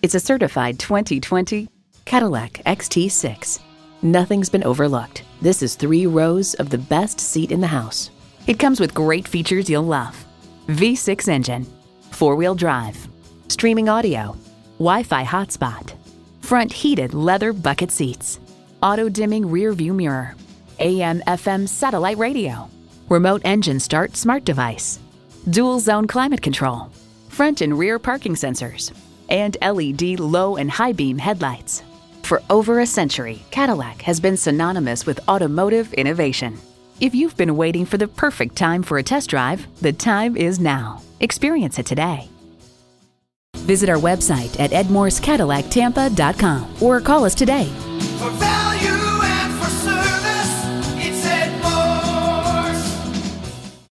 It's a certified 2020 Cadillac XT6. Nothing's been overlooked. This is three rows of the best seat in the house. It comes with great features you'll love V6 engine, four wheel drive, streaming audio, Wi Fi hotspot, front heated leather bucket seats, auto dimming rear view mirror, AM FM satellite radio, remote engine start smart device, dual zone climate control, front and rear parking sensors, and LED low and high beam headlights. For over a century, Cadillac has been synonymous with automotive innovation. If you've been waiting for the perfect time for a test drive, the time is now. Experience it today. Visit our website at edmorsecadillactampa.com or call us today